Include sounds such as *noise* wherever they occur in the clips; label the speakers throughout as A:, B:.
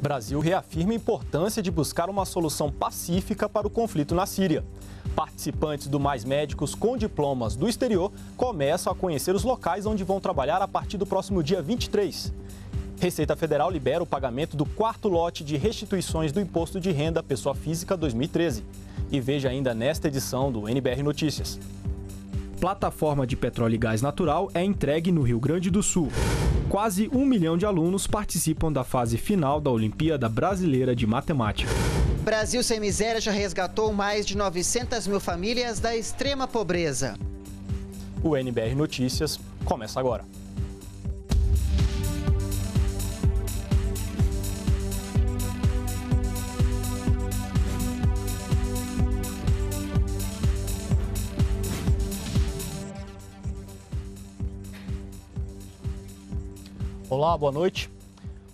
A: Brasil reafirma a importância de buscar uma solução pacífica para o conflito na Síria. Participantes do Mais Médicos com diplomas do exterior começam a conhecer os locais onde vão trabalhar a partir do próximo dia 23. Receita Federal libera o pagamento do quarto lote de restituições do Imposto de Renda Pessoa Física 2013. E veja ainda nesta edição do NBR Notícias. Plataforma de petróleo e gás natural é entregue no Rio Grande do Sul. Quase um milhão de alunos participam da fase final da Olimpíada Brasileira de Matemática.
B: Brasil Sem Miséria já resgatou mais de 900 mil famílias da extrema pobreza.
A: O NBR Notícias começa agora. Olá, boa noite.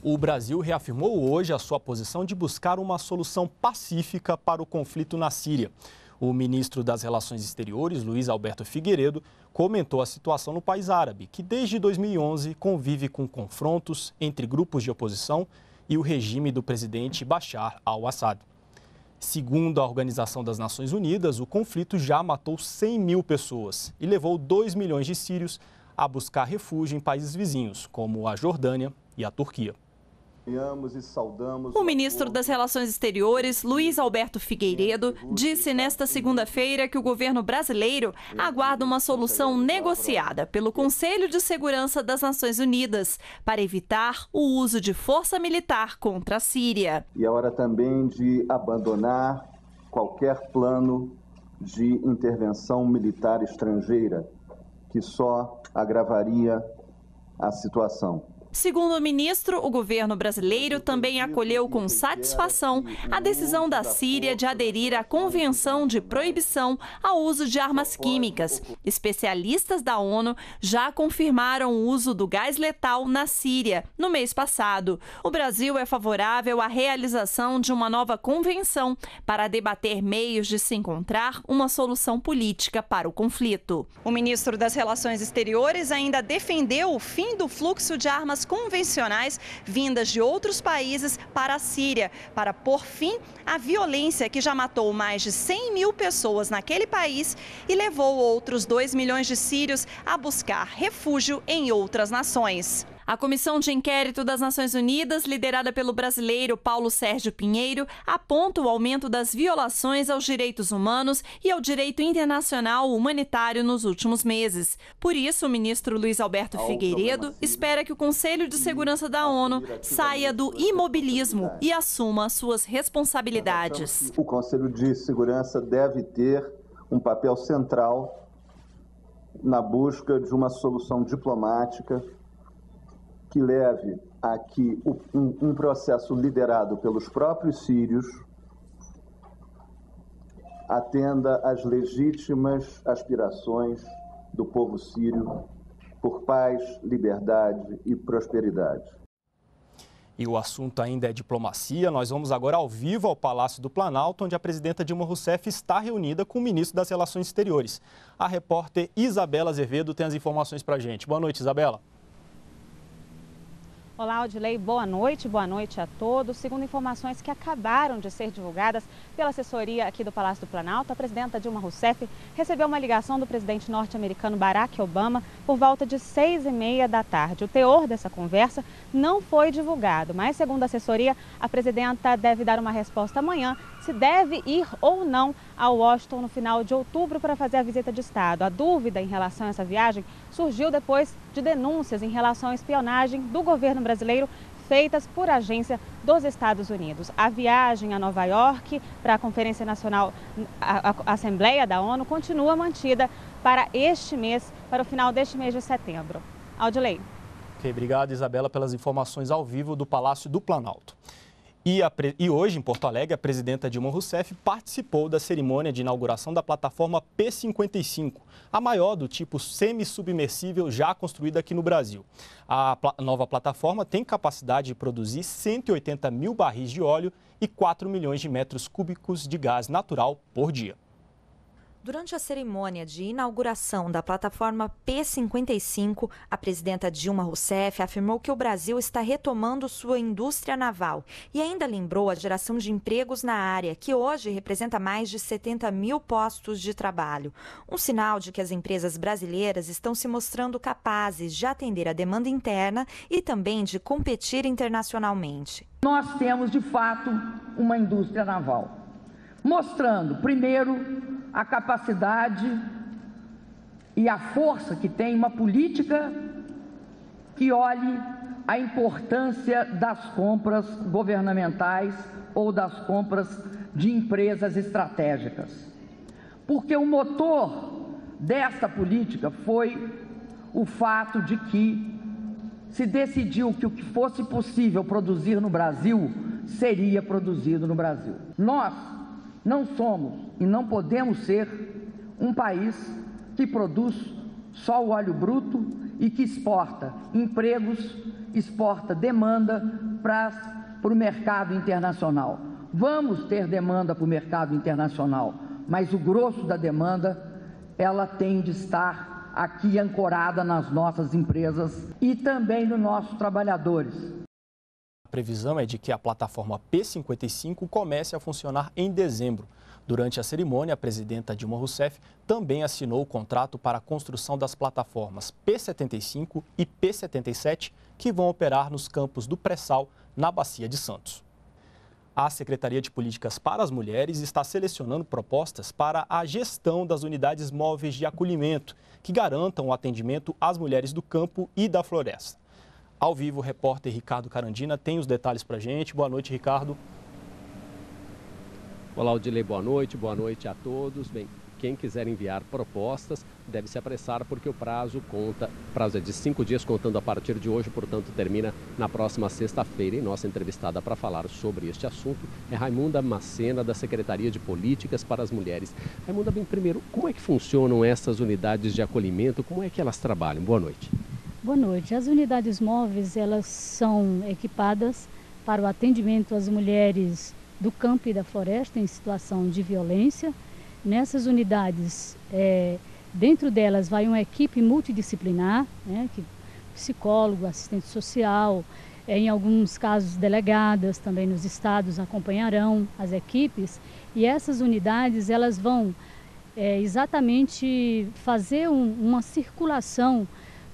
A: O Brasil reafirmou hoje a sua posição de buscar uma solução pacífica para o conflito na Síria. O ministro das Relações Exteriores, Luiz Alberto Figueiredo, comentou a situação no país árabe, que desde 2011 convive com confrontos entre grupos de oposição e o regime do presidente Bashar al-Assad. Segundo a Organização das Nações Unidas, o conflito já matou 100 mil pessoas e levou 2 milhões de sírios a buscar refúgio em países vizinhos, como a Jordânia e a Turquia.
C: O ministro das Relações Exteriores, Luiz Alberto Figueiredo, disse nesta segunda-feira que o governo brasileiro aguarda uma solução negociada pelo Conselho de Segurança das Nações Unidas para evitar o uso de força militar contra a Síria.
D: E é hora também de abandonar qualquer plano de intervenção militar estrangeira que só agravaria a situação.
C: Segundo o ministro, o governo brasileiro também acolheu com satisfação a decisão da Síria de aderir à Convenção de Proibição ao Uso de Armas Químicas. Especialistas da ONU já confirmaram o uso do gás letal na Síria no mês passado. O Brasil é favorável à realização de uma nova convenção para debater meios de se encontrar uma solução política para o conflito. O ministro das Relações Exteriores ainda defendeu o fim do fluxo de armas convencionais vindas de outros países para a Síria, para pôr fim à violência que já matou mais de 100 mil pessoas naquele país e levou outros 2 milhões de sírios a buscar refúgio em outras nações. A Comissão de Inquérito das Nações Unidas, liderada pelo brasileiro Paulo Sérgio Pinheiro, aponta o aumento das violações aos direitos humanos e ao direito internacional humanitário nos últimos meses. Por isso, o ministro Luiz Alberto Figueiredo espera que o Conselho de Segurança da ONU saia do imobilismo e assuma suas responsabilidades.
D: O Conselho de Segurança deve ter um papel central na busca de uma solução diplomática que leve a que um, um processo liderado pelos próprios sírios atenda às legítimas aspirações do povo sírio por paz, liberdade e prosperidade.
A: E o assunto ainda é diplomacia. Nós vamos agora ao vivo ao Palácio do Planalto, onde a presidenta Dilma Rousseff está reunida com o ministro das Relações Exteriores. A repórter Isabela Azevedo tem as informações para a gente. Boa noite, Isabela.
E: Olá, Odilei, boa noite, boa noite a todos. Segundo informações que acabaram de ser divulgadas pela assessoria aqui do Palácio do Planalto, a presidenta Dilma Rousseff recebeu uma ligação do presidente norte-americano Barack Obama por volta de seis e meia da tarde. O teor dessa conversa não foi divulgado, mas segundo a assessoria, a presidenta deve dar uma resposta amanhã se deve ir ou não a Washington no final de outubro para fazer a visita de Estado. A dúvida em relação a essa viagem surgiu depois de denúncias em relação à espionagem do governo brasileiro feitas por agência dos Estados Unidos. A viagem a Nova York para a Conferência Nacional, a, a Assembleia da ONU, continua mantida para este mês, para o final deste mês de setembro. Audilei.
A: Ok, obrigado Isabela pelas informações ao vivo do Palácio do Planalto. E, a, e, hoje, em Porto Alegre, a presidenta Dilma Rousseff participou da cerimônia de inauguração da plataforma P-55, a maior do tipo semi-submersível já construída aqui no Brasil. A pl nova plataforma tem capacidade de produzir 180 mil barris de óleo e 4 milhões de metros cúbicos de gás natural por dia.
F: Durante a cerimônia de inauguração da plataforma P55, a presidenta Dilma Rousseff afirmou que o Brasil está retomando sua indústria naval e ainda lembrou a geração de empregos na área, que hoje representa mais de 70 mil postos de trabalho. Um sinal de que as empresas brasileiras estão se mostrando capazes de atender a demanda interna e também de competir internacionalmente.
G: Nós temos, de fato, uma indústria naval, mostrando, primeiro, a capacidade e a força que tem uma política que olhe a importância das compras governamentais ou das compras de empresas estratégicas. Porque o motor desta política foi o fato de que se decidiu que o que fosse possível produzir no Brasil seria produzido no Brasil. Nós não somos e não podemos ser um país que produz só o óleo bruto e que exporta empregos, exporta demanda para o mercado internacional. Vamos ter demanda para o mercado internacional, mas o grosso da demanda ela tem de estar aqui ancorada nas nossas empresas e também nos nossos trabalhadores.
A: Previsão é de que a plataforma P55 comece a funcionar em dezembro. Durante a cerimônia, a presidenta Dilma Rousseff também assinou o contrato para a construção das plataformas P75 e P77, que vão operar nos campos do pré-sal, na Bacia de Santos. A Secretaria de Políticas para as Mulheres está selecionando propostas para a gestão das unidades móveis de acolhimento, que garantam o atendimento às mulheres do campo e da floresta. Ao vivo, o repórter Ricardo Carandina tem os detalhes para a gente. Boa noite, Ricardo.
H: Olá, Odilei, boa noite, boa noite a todos. Bem, quem quiser enviar propostas deve se apressar porque o prazo conta, prazo é de cinco dias contando a partir de hoje, portanto termina na próxima sexta-feira. E nossa entrevistada para falar sobre este assunto é Raimunda Macena, da Secretaria de Políticas para as Mulheres. Raimunda, bem, primeiro, como é que funcionam essas unidades de acolhimento? Como é que elas trabalham? Boa noite.
I: Boa noite. As unidades móveis, elas são equipadas para o atendimento às mulheres do campo e da floresta em situação de violência. Nessas unidades, é, dentro delas vai uma equipe multidisciplinar, né, que, psicólogo, assistente social, é, em alguns casos delegadas também nos estados acompanharão as equipes e essas unidades elas vão é, exatamente fazer um, uma circulação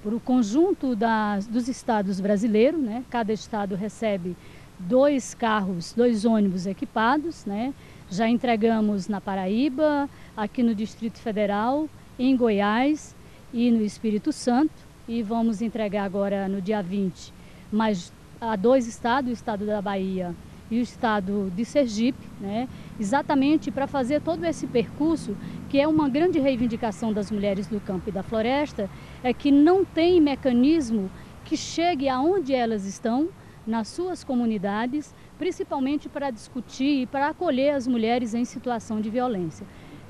I: para o conjunto das, dos estados brasileiros, né? Cada estado recebe dois carros, dois ônibus equipados, né? Já entregamos na Paraíba, aqui no Distrito Federal, em Goiás e no Espírito Santo e vamos entregar agora no dia 20, mas a dois estados, o estado da Bahia e o estado de Sergipe, né? exatamente para fazer todo esse percurso, que é uma grande reivindicação das mulheres do campo e da floresta, é que não tem mecanismo que chegue aonde elas estão, nas suas comunidades, principalmente para discutir e para acolher as mulheres em situação de violência.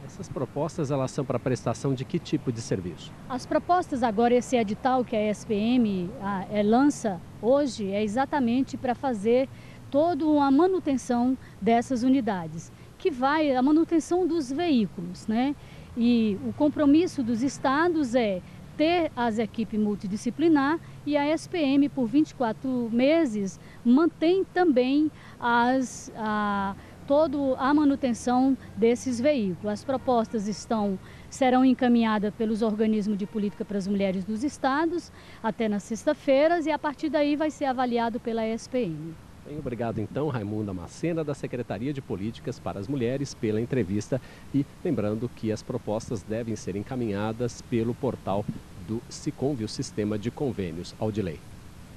H: Essas propostas elas são para prestação de que tipo de serviço?
I: As propostas agora, esse edital que a SPM a, é, lança hoje, é exatamente para fazer toda uma manutenção dessas unidades, que vai a manutenção dos veículos, né? E o compromisso dos estados é ter as equipes multidisciplinar e a SPM por 24 meses mantém também as a, todo a manutenção desses veículos. As propostas estão serão encaminhadas pelos organismos de política para as mulheres dos estados até na sexta-feira e a partir daí vai ser avaliado pela SPM.
H: Bem, obrigado então, Raimunda Macena, da Secretaria de Políticas para as Mulheres, pela entrevista. E lembrando que as propostas devem ser encaminhadas pelo portal do SICONV, o Sistema de Convênios. Audilei.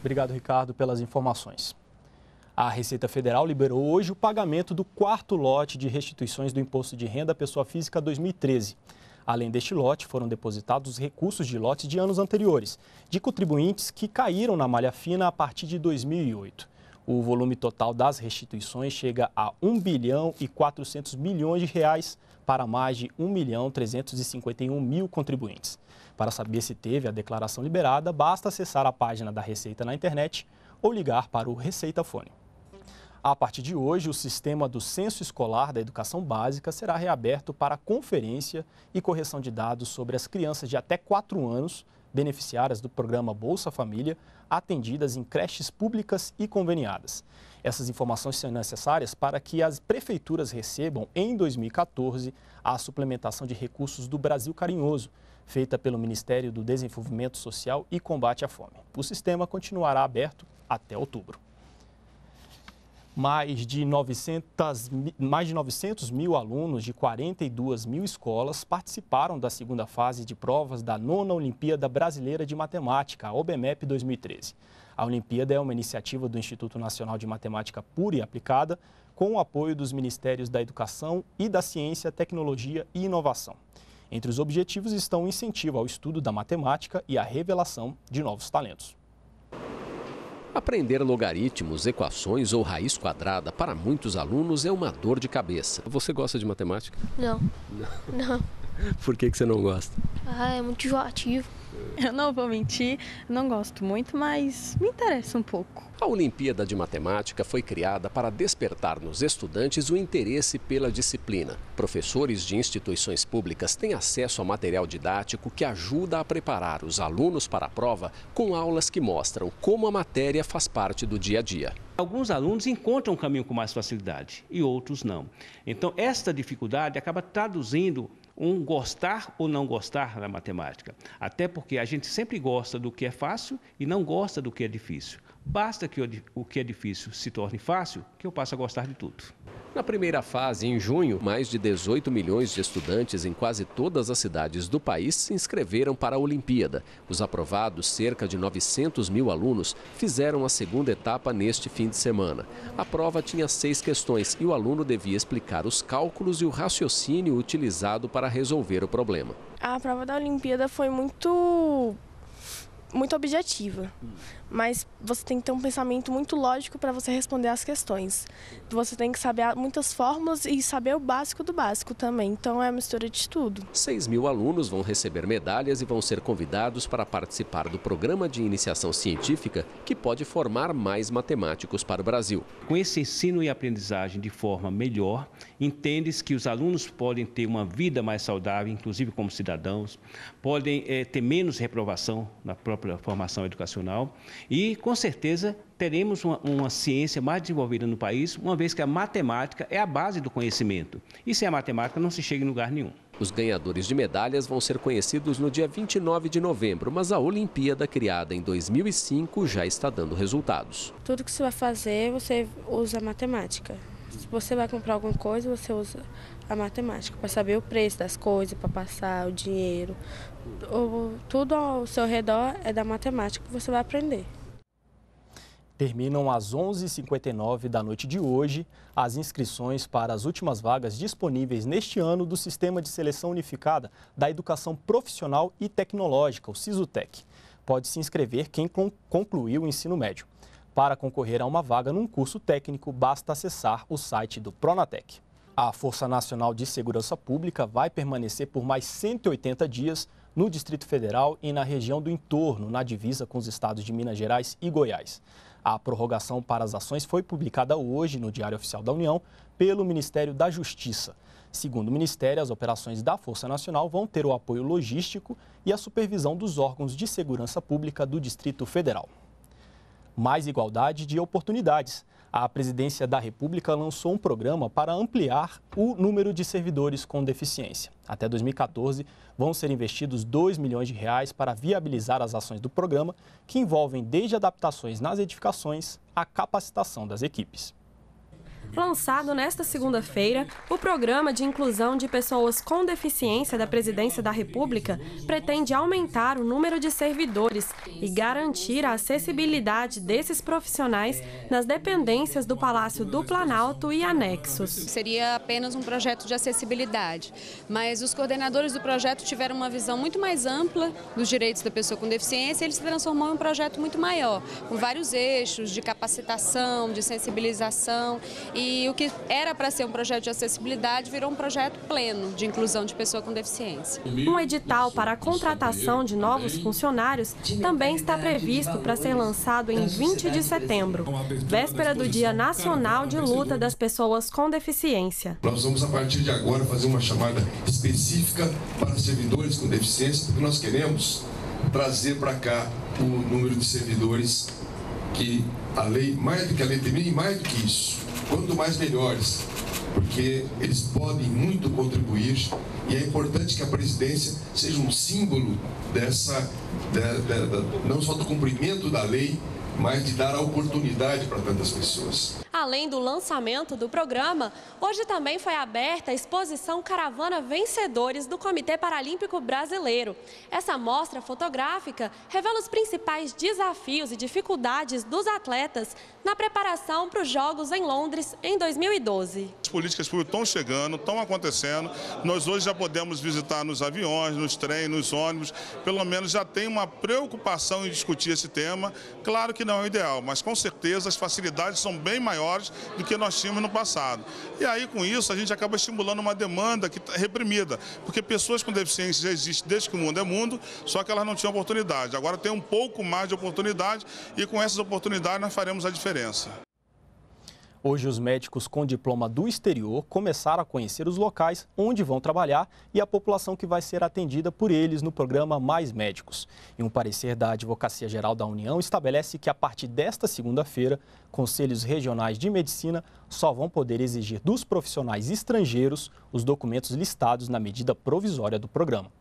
A: Obrigado, Ricardo, pelas informações. A Receita Federal liberou hoje o pagamento do quarto lote de restituições do Imposto de Renda à Pessoa Física 2013. Além deste lote, foram depositados os recursos de lotes de anos anteriores, de contribuintes que caíram na malha fina a partir de 2008. O volume total das restituições chega a 1 bilhão e 400 milhões de reais para mais de 1 milhão 351 mil contribuintes. Para saber se teve a declaração liberada, basta acessar a página da Receita na internet ou ligar para o Receita Fone. A partir de hoje, o sistema do censo escolar da educação básica será reaberto para conferência e correção de dados sobre as crianças de até 4 anos beneficiárias do programa Bolsa Família, atendidas em creches públicas e conveniadas. Essas informações são necessárias para que as prefeituras recebam, em 2014, a suplementação de recursos do Brasil Carinhoso, feita pelo Ministério do Desenvolvimento Social e Combate à Fome. O sistema continuará aberto até outubro. Mais de, 900, mais de 900 mil alunos de 42 mil escolas participaram da segunda fase de provas da nona Olimpíada Brasileira de Matemática, a OBMEP 2013. A Olimpíada é uma iniciativa do Instituto Nacional de Matemática Pura e Aplicada, com o apoio dos Ministérios da Educação e da Ciência, Tecnologia e Inovação. Entre os objetivos estão o incentivo ao estudo da matemática e a revelação de novos talentos.
H: Aprender logaritmos, equações ou raiz quadrada para muitos alunos é uma dor de cabeça. Você gosta de matemática?
J: Não. Não. não. *laughs*
H: Por que, que você não gosta?
J: Ah, é muito enjoativo. *laughs*
K: Eu não vou mentir, não gosto muito, mas me interessa um pouco.
H: A Olimpíada de Matemática foi criada para despertar nos estudantes o interesse pela disciplina. Professores de instituições públicas têm acesso a material didático que ajuda a preparar os alunos para a prova com aulas que mostram como a matéria faz parte do dia a dia.
L: Alguns alunos encontram o caminho com mais facilidade e outros não. Então, esta dificuldade acaba traduzindo um gostar ou não gostar da matemática. Até porque a gente sempre gosta do que é fácil e não gosta do que é difícil. Basta que o que é difícil se torne fácil, que eu passe a gostar de tudo.
H: Na primeira fase, em junho, mais de 18 milhões de estudantes em quase todas as cidades do país se inscreveram para a Olimpíada. Os aprovados, cerca de 900 mil alunos, fizeram a segunda etapa neste fim de semana. A prova tinha seis questões e o aluno devia explicar os cálculos e o raciocínio utilizado para resolver o problema.
M: A prova da Olimpíada foi muito muito objetiva, mas você tem que ter um pensamento muito lógico para você responder as questões. Você tem que saber muitas fórmulas e saber o básico do básico também, então é uma mistura de tudo.
H: 6 mil alunos vão receber medalhas e vão ser convidados para participar do programa de iniciação científica que pode formar mais matemáticos para o Brasil.
L: Com esse ensino e aprendizagem de forma melhor, entende-se que os alunos podem ter uma vida mais saudável, inclusive como cidadãos, podem é, ter menos reprovação na própria própria formação educacional e, com certeza, teremos uma, uma, ciência mais desenvolvida no país, uma vez que a matemática é a base do conhecimento. E sem a matemática não se chega em lugar nenhum.
H: Os ganhadores de medalhas vão ser conhecidos no dia 29 de novembro, mas a Olimpíada, criada em 2005, já está dando resultados.
N: Tudo que você vai fazer, você usa matemática. Se você vai comprar alguma coisa, você usa a matemática para saber o preço das coisas, para passar o dinheiro, o, tudo ao seu redor é da matemática que você vai aprender.
A: Terminam às 11h59 da noite de hoje as inscrições para as últimas vagas disponíveis neste ano do Sistema de Seleção Unificada da Educação Profissional e Tecnológica, o SISUTEC. Pode se inscrever quem concluiu o ensino médio. Para concorrer a uma vaga num curso técnico, basta acessar o site do Pronatec. A Força Nacional de Segurança Pública vai permanecer por mais 180 dias no Distrito Federal e na região do entorno, na divisa com os estados de Minas Gerais e Goiás. A prorrogação para as ações foi publicada hoje no Diário Oficial da União pelo Ministério da Justiça. Segundo o Ministério, as operações da Força Nacional vão ter o apoio logístico e a supervisão dos órgãos de segurança pública do Distrito Federal. Mais igualdade de oportunidades a presidência da República lançou um programa para ampliar o número de servidores com deficiência. Até 2014, vão ser investidos 2 milhões de reais para viabilizar as ações do programa, que envolvem desde adaptações nas edificações à capacitação das equipes.
O: Lançado nesta segunda-feira, o Programa de Inclusão de Pessoas com Deficiência da Presidência da República pretende aumentar o número de servidores e garantir a acessibilidade desses profissionais nas dependências do Palácio do Planalto e anexos.
P: Seria apenas um projeto de acessibilidade, mas os coordenadores do projeto tiveram uma visão muito mais ampla dos direitos da pessoa com deficiência e ele se transformou em um projeto muito maior, com vários eixos de capacitação, de sensibilização e e o que era para ser um projeto de acessibilidade virou um projeto pleno de inclusão de pessoa com deficiência.
O: Um edital para a contratação de novos funcionários também está previsto para ser lançado em 20 de setembro, véspera do Dia Nacional de Luta das Pessoas com Deficiência.
Q: Nós vamos, a partir de agora, fazer uma chamada específica para servidores com deficiência, porque nós queremos trazer para cá o número de servidores que a lei, mais do que a lei e mais do que isso, quanto mais melhores, porque eles podem muito contribuir e é importante que a presidência seja um símbolo dessa, não só do cumprimento da lei, mas de dar a oportunidade para tantas pessoas.
O: Além do lançamento do programa, hoje também foi aberta a exposição Caravana Vencedores do Comitê Paralímpico Brasileiro. Essa mostra fotográfica revela os principais desafios e dificuldades dos atletas na preparação para os Jogos em Londres em 2012.
R: As políticas públicas estão chegando, estão acontecendo. Nós hoje já podemos visitar nos aviões, nos trens, nos ônibus. Pelo menos já tem uma preocupação em discutir esse tema. Claro que não é o ideal, mas com certeza as facilidades são bem maiores do que nós tínhamos no passado. E aí, com isso, a gente acaba estimulando uma demanda que é reprimida, porque pessoas com deficiência já existem desde que o mundo é mundo, só que elas não tinham oportunidade. Agora tem um pouco mais de oportunidade e com essas oportunidades nós faremos a diferença.
A: Hoje, os médicos com diploma do exterior começaram a conhecer os locais onde vão trabalhar e a população que vai ser atendida por eles no programa Mais Médicos. E um parecer da Advocacia Geral da União estabelece que, a partir desta segunda-feira, conselhos regionais de medicina só vão poder exigir dos profissionais estrangeiros os documentos listados na medida provisória do programa.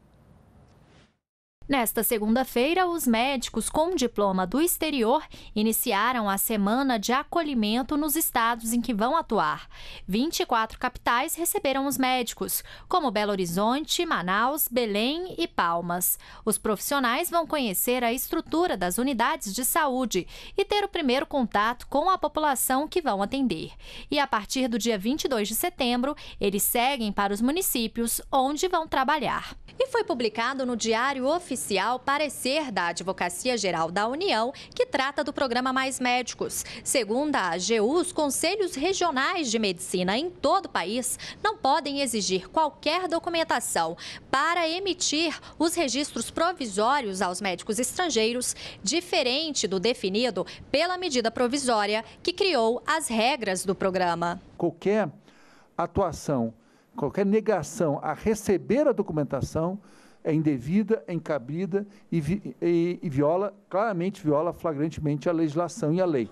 S: Nesta segunda-feira, os médicos com diploma do exterior iniciaram a semana de acolhimento nos estados em que vão atuar. 24 capitais receberam os médicos, como Belo Horizonte, Manaus, Belém e Palmas. Os profissionais vão conhecer a estrutura das unidades de saúde e ter o primeiro contato com a população que vão atender. E a partir do dia 22 de setembro, eles seguem para os municípios onde vão trabalhar.
F: E foi publicado no Diário Oficial parecer da Advocacia Geral da União, que trata do programa Mais Médicos. Segundo a AGU, os conselhos regionais de medicina em todo o país não podem exigir qualquer documentação para emitir os registros provisórios aos médicos estrangeiros, diferente do definido pela medida provisória que criou as regras do programa.
T: Qualquer atuação qualquer negação a receber a documentação é indevida, é encabida e, e, e, viola, claramente viola flagrantemente a legislação e a lei.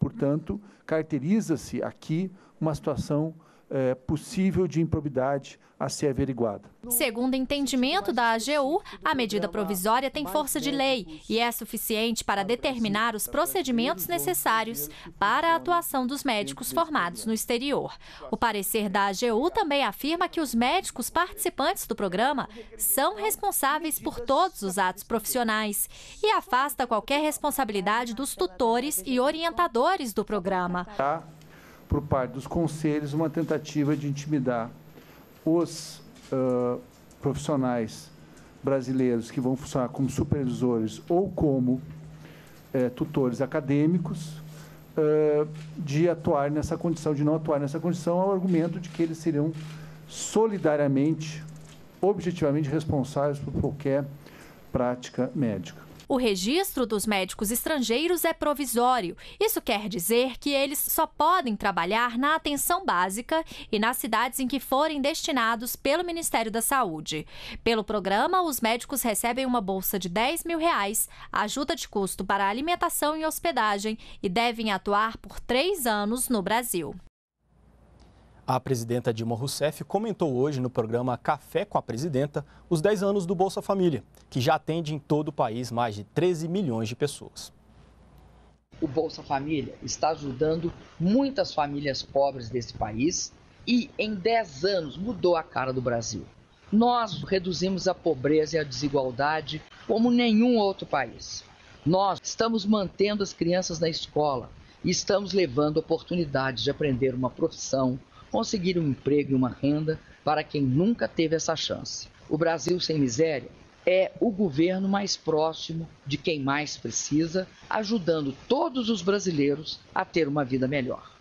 T: Portanto, caracteriza-se aqui uma situação é, possível de improbidade a ser averiguada.
S: Segundo entendimento da AGU, a medida provisória tem força de lei e é suficiente para determinar os procedimentos necessários para a atuação dos médicos formados no exterior. O parecer da AGU também afirma que os médicos participantes do programa são responsáveis por todos os atos profissionais e afasta qualquer responsabilidade dos tutores e orientadores do programa.
T: Há, por parte dos conselhos, uma tentativa de intimidar os uh, profissionais brasileiros que vão funcionar como supervisores ou como tutores acadêmicos de atuar nessa condição, de não atuar nessa condição, ao argumento de que eles seriam solidariamente, objetivamente responsáveis por qualquer prática médica.
S: O registro dos médicos estrangeiros é provisório. Isso quer dizer que eles só podem trabalhar na atenção básica e nas cidades em que forem destinados pelo Ministério da Saúde. Pelo programa, os médicos recebem uma bolsa de 10 mil reais, ajuda de custo para alimentação e hospedagem e devem atuar por três anos no Brasil.
A: A presidenta Dilma Rousseff comentou hoje no programa Café com a Presidenta os 10 anos do Bolsa Família, que já atende em todo o país mais de 13 milhões de pessoas.
U: O Bolsa Família está ajudando muitas famílias pobres desse país e em 10 anos mudou a cara do Brasil. Nós reduzimos a pobreza e a desigualdade como nenhum outro país. Nós estamos mantendo as crianças na escola e estamos levando oportunidades de aprender uma profissão, conseguir um emprego e uma renda para quem nunca teve essa chance. O Brasil Sem Miséria é o governo mais próximo de quem mais precisa, ajudando todos os brasileiros a ter uma vida melhor.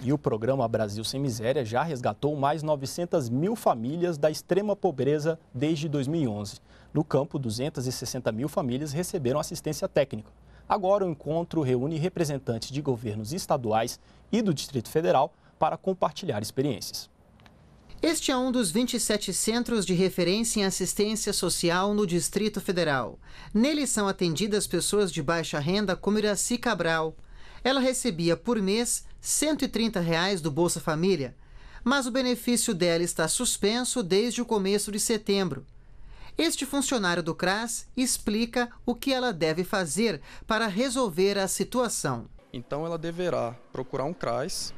A: E o programa Brasil Sem Miséria já resgatou mais 900 mil famílias da extrema pobreza desde 2011. No campo, 260 mil famílias receberam assistência técnica. Agora, o encontro reúne representantes de governos estaduais e do Distrito Federal para compartilhar experiências.
V: Este é um dos 27 centros de referência em assistência social no Distrito Federal. Nele são atendidas pessoas de baixa renda, como Iraci Cabral. Ela recebia por mês 130 reais do Bolsa Família, mas o benefício dela está suspenso desde o começo de setembro. Este funcionário do CRAS explica o que ela deve fazer para resolver a situação.
W: Então, ela deverá procurar um CRAS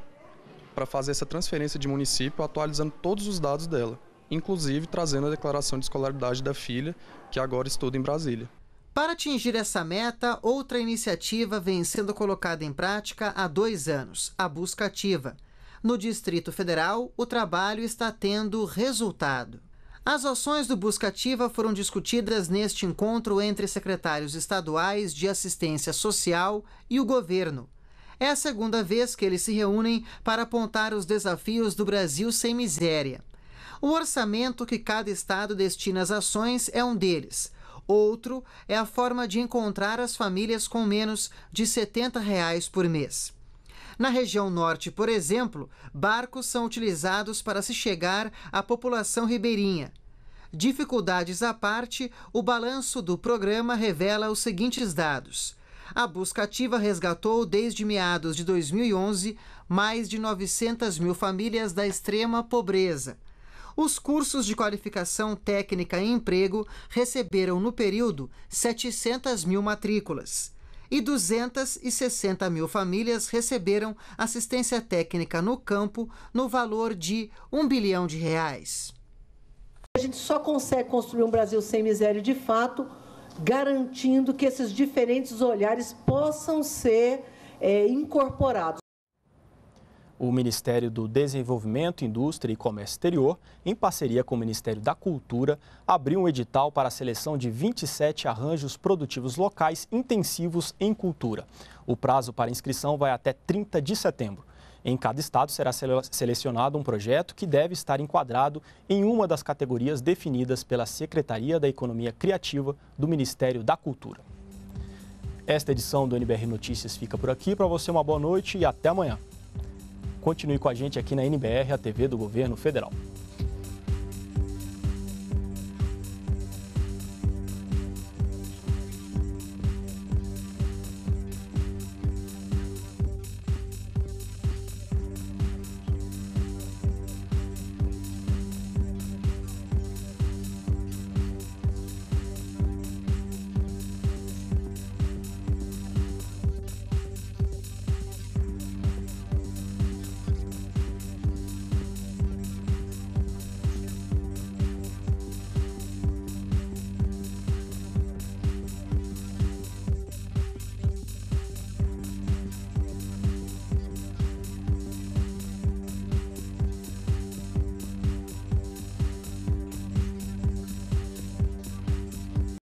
W: para fazer essa transferência de município atualizando todos os dados dela, inclusive trazendo a declaração de escolaridade da filha, que agora estuda em Brasília.
V: Para atingir essa meta, outra iniciativa vem sendo colocada em prática há dois anos: a busca ativa. No Distrito Federal, o trabalho está tendo resultado. As ações do Busca Ativa foram discutidas neste encontro entre secretários estaduais de assistência social e o governo. É a segunda vez que eles se reúnem para apontar os desafios do Brasil sem miséria. O orçamento que cada estado destina às ações é um deles. Outro é a forma de encontrar as famílias com menos de 70 reais por mês. Na região norte, por exemplo, barcos são utilizados para se chegar à população ribeirinha. Dificuldades à parte, o balanço do programa revela os seguintes dados. A busca ativa resgatou, desde meados de 2011, mais de 900 mil famílias da extrema pobreza. Os cursos de qualificação técnica e emprego receberam no período 700 mil matrículas e 260 mil famílias receberam assistência técnica no campo no valor de um bilhão de reais.
X: A gente só consegue construir um Brasil sem miséria de fato, garantindo que esses diferentes olhares possam ser é, incorporados.
A: O Ministério do Desenvolvimento, Indústria e Comércio Exterior, em parceria com o Ministério da Cultura, abriu um edital para a seleção de 27 arranjos produtivos locais intensivos em cultura. O prazo para inscrição vai até 30 de setembro. Em cada estado será selecionado um projeto que deve estar enquadrado em uma das categorias definidas pela Secretaria da Economia Criativa do Ministério da Cultura. Esta edição do NBR Notícias fica por aqui. Para você, uma boa noite e até amanhã. Continue com a gente aqui na NBR, a TV do Governo Federal.